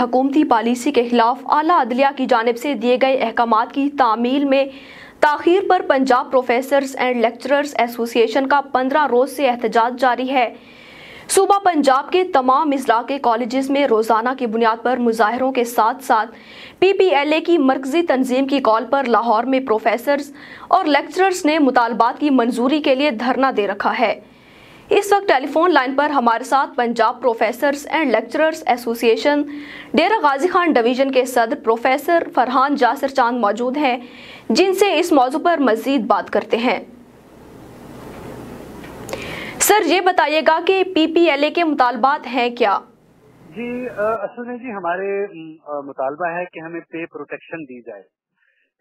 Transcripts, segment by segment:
हुकूमती पॉलिसी के खिलाफ आला अदलिया की जानब से दिए गए अहकाम की तामील में ताखिर पर Punjab professors and lecturers association का पंद्रह रोज से एहतजाज जारी है। सूबा पंजाब के तमाम अजला के कॉलेज में रोज़ाना की बुनियाद पर मुजाहरों के साथ साथ पी पी एल ए की मरकजी तंजीम की कॉल पर लाहौर में प्रोफेसर्स और लेक्चरर्स ने मुतालबात की मंजूरी के लिए धरना दे रखा है। इस वक्त टेलीफोन लाइन पर हमारे साथ Punjab professors and lecturers association Dera Ghazi Khan division के सदर प्रोफेसर फरहान जासर चाँद मौजूद हैं जिनसे इस मौजू पर मजीद बात करते हैं। सर ये बताइएगा कि पीपीएलए के मुतालबात हैं क्या? जी असल में जी हमारे मुतालबा है कि हमें पे प्रोटेक्शन दी जाए।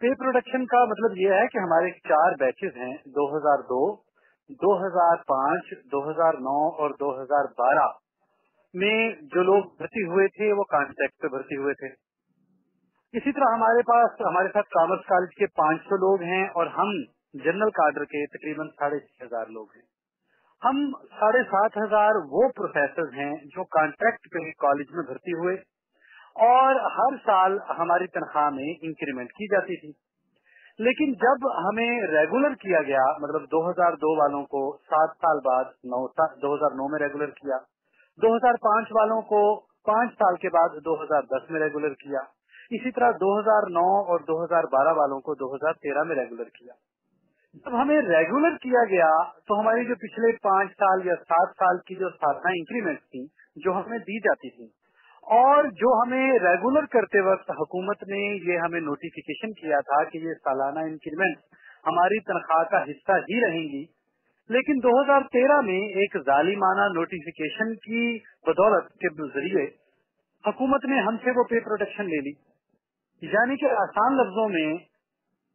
पे प्रोटेक्शन का मतलब ये है कि हमारे चार बैचेस हैं 2002, 2005, 2009 और 2012 में जो लोग भर्ती हुए थे वो कॉन्ट्रैक्ट पे भर्ती हुए थे। इसी तरह हमारे पास हमारे साथ कॉमर्स कॉलेज के 500 लोग हैं और हम जनरल कार्डर के तकरीबन साढ़े छह हज़ार लोग हैं। हम साढ़े सात हज़ार वो प्रोफेसर हैं जो कॉन्ट्रैक्ट पे कॉलेज में भर्ती हुए और हर साल हमारी तनख्वाह में इंक्रीमेंट की जाती थी। लेकिन जब हमें रेगुलर किया गया मतलब 2002 वालों को सात साल बाद, नौ साल 2009 में रेगुलर किया 2005 वालों को पाँच साल के बाद 2010 में रेगुलर किया, इसी तरह 2009 और 2012 वालों को 2013 में रेगुलर किया। जब हमें रेगुलर किया गया तो हमारी जो पिछले पाँच साल या सात साल की जो साधना इंक्रीमेंट थी, जो हमें दी जाती थी और जो हमें रेगुलर करते वक्त हुकूमत ने ये हमें नोटिफिकेशन किया था कि ये सालाना इंक्रीमेंट हमारी तनख्वाह का हिस्सा ही रहेंगी। लेकिन 2013 में एक जालिमाना नोटिफिकेशन की बदौलत के ज़रिए हुकूमत ने हमसे वो पे प्रोटेक्शन ले ली। यानी कि आसान लफ्जों में,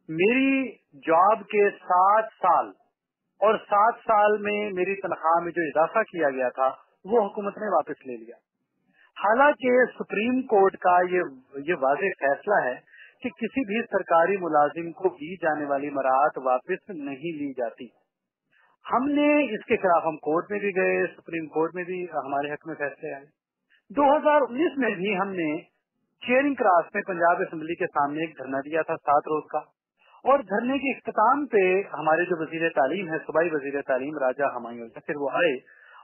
मेरी जॉब के सात साल और सात साल में मेरी तनख्वाह में जो इजाफा किया गया था, वो हुकूमत ने वापस ले लिया। हालाँकि सुप्रीम कोर्ट का ये ये वाज फैसला है कि किसी भी सरकारी मुलाजिम को दी जाने वाली मराहत वापस नहीं ली जाती। हमने इसके खिलाफ हम कोर्ट में भी गए, सुप्रीम कोर्ट में भी हमारे हक में फैसले आए। 2019 में भी हमने चेयरिंग क्रास में पंजाब असेंबली के सामने एक धरना दिया था सात रोज का। और धरने के अख्ताम पे हमारे जो वज़ीर तालीम है, सुबाई वज़ीर तालीम राजा हमायूं, फिर वो आए।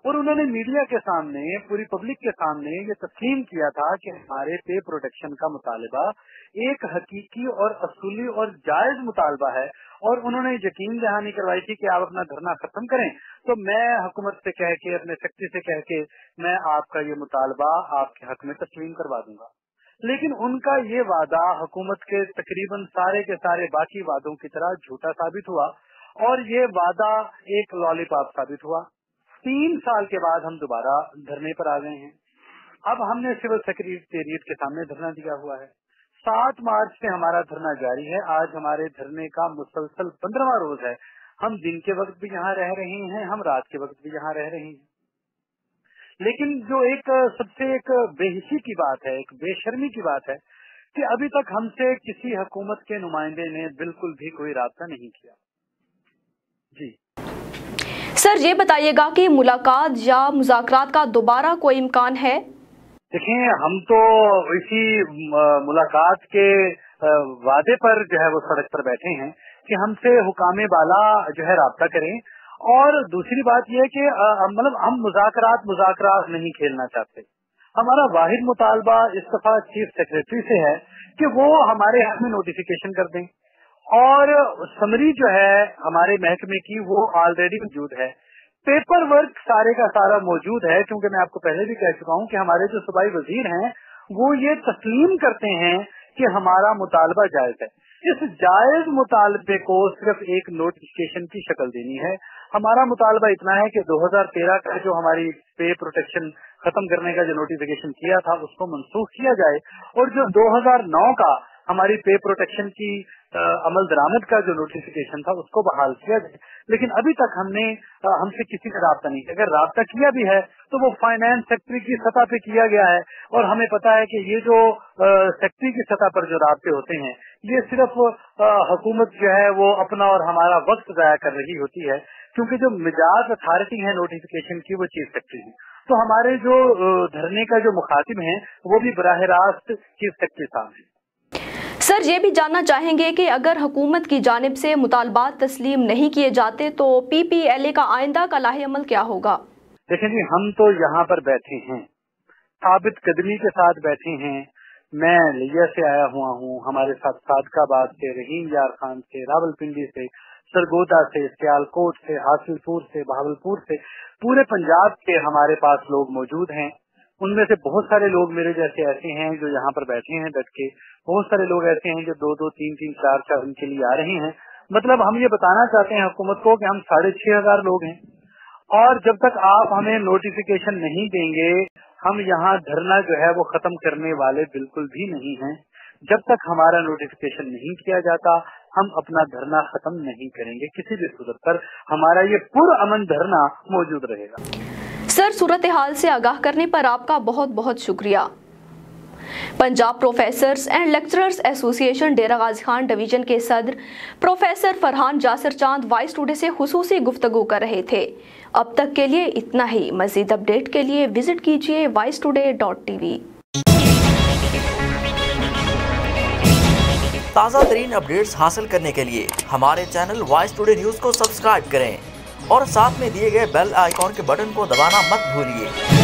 और उन्होंने मीडिया के सामने, पूरी पब्लिक के सामने ये तस्लीम किया था कि हमारे पे प्रोटेक्शन का मुतालबा एक हकीकी और असूली और जायज़ मुतालबा है और उन्होंने यकीन दहानी करवाई थी कि आप अपना धरना खत्म करें। तो मैं हुकूमत से कह के, अपने सेक्रेटरी से कह के, मैं आपका ये मुतालबा आपके हक में तस्लीम करवा दूँगा। लेकिन उनका ये वादा हुकूमत के तकरीबन सारे के सारे बाकी वादों की तरह झूठा साबित हुआ और ये वादा एक लॉलीपॉप साबित हुआ। तीन साल के बाद हम दोबारा धरने पर आ गए हैं। अब हमने सिविल सेक्रेटेरिएट के सामने धरना दिया हुआ है। सात मार्च से हमारा धरना जारी है। आज हमारे धरने का मुसलसल पंद्रहवा रोज है। हम दिन के वक्त भी यहाँ रह रहे हैं, हम रात के वक्त भी यहाँ रह रहे हैं। लेकिन जो एक सबसे एक बेहिसी की बात है, एक बेशर्मी की बात है कि अभी तक हमसे किसी हुकूमत के नुमाइंदे ने बिल्कुल भी कोई रहा नहीं किया। जी। सर, ये बताइएगा कि मुलाकात या मुजाकरात का दोबारा कोई इम्कान है? देखिए, हम तो इसी मुलाकात के वादे पर जो है वो सड़क पर बैठे हैं कि हमसे हुकामे वाला जो है रबता करें। और दूसरी बात यह कि मतलब हम मुजाकरात मुजाकरात नहीं खेलना चाहते। हमारा वाहिद मुतालबा इस दफ़ा चीफ सेक्रेटरी से है कि वो हमारे हाथ में नोटिफिकेशन कर दें। और समरी जो है हमारे महकमे की, वो ऑलरेडी मौजूद है। पेपर वर्क सारे का सारा मौजूद है, क्योंकि मैं आपको पहले भी कह चुका हूँ कि हमारे जो सूबाई वज़ीर हैं, वो ये तस्लीम करते हैं कि हमारा मुतालबा जायज़ है। इस जायज़ मुतालबे को सिर्फ़ एक नोटिफिकेशन की शक्ल देनी है। हमारा मुतालबा इतना है कि 2013 का जो हमारी पे प्रोटेक्शन खत्म करने का जो नोटिफिकेशन किया था, उसको मनसूख किया जाए। और जो 2009 का हमारी पे प्रोटेक्शन की आ, अमल दरामद का जो नोटिफिकेशन था उसको बहाल किया जाए। लेकिन अभी तक हमने हमसे किसी ने रबता नहीं अगर रबता किया भी है तो वो फाइनेंस सेक्रेटरी की सतह पे किया गया है। और हमें पता है कि ये जो सेक्रेटरी की सतह पर जो रबते होते हैं ये सिर्फ़ हुकूमत जो है वो अपना और हमारा वक्त जाया कर रही होती है। क्योंकि जो मिजाज अथॉरिटी है नोटिफिकेशन की वो चीफ सेक्रेटरी है तो हमारे जो धरने का जो मुखातिब है वो भी बराह रास्त चीफ सेक्रेटरी साहब है सर, ये भी जानना चाहेंगे कि अगर हुकूमत की जानब से मुतालबात तस्लीम नहीं किए जाते तो पी पी एल ए का आइंदा का लाहे अमल क्या होगा? देखें जी, हम तो यहाँ पर बैठे हैं। साबित कदमी के साथ बैठे हैं। मैं लिया से आया हुआ हूँ। हमारे साथ सादकाबाद से, रहीम यार खान से, रावलपिंडी से, सरगोदा से, सियालकोट से, हासिलपुर से बहावलपुर से, पूरे पंजाब के हमारे पास लोग मौजूद हैं। उनमें से बहुत सारे लोग मेरे जैसे ऐसे हैं जो यहाँ पर बैठे हैं डट के। बहुत सारे लोग ऐसे हैं जो दो दो, तीन तीन, चार चार दिन के लिए आ रहे हैं। मतलब हम ये बताना चाहते हैं हुकूमत को कि हम साढ़े छह हज़ार लोग हैं। और जब तक आप हमें नोटिफिकेशन नहीं देंगे, हम यहाँ धरना जो है वो खत्म करने वाले बिल्कुल भी नहीं हैं। जब तक हमारा नोटिफिकेशन नहीं किया जाता, हम अपना धरना खत्म नहीं करेंगे। किसी भी सूरत पर हमारा ये पूरा अमन धरना मौजूद रहेगा। सर, सूरत हाल से आगाह करने पर आपका बहुत बहुत शुक्रिया। Punjab professors and lecturers association Dera Ghazi Khan division के सदर प्रोफेसर फरहान जासर चाँद वाइस टुडे से खसूसी गुफ्तु कर रहे थे। अब तक के लिए इतना ही। मजीद अपडेट के लिए विज़िट कीजिए वाइस टूडे डॉट टीवी। ताज़ा तरीन अपडेट्स हासिल करने के लिए हमारे चैनल वॉइस टुडे न्यूज़ को सब्सक्राइब करें। और साथ में दिए गए बेल आइकॉन के बटन को दबाना मत भूलिए।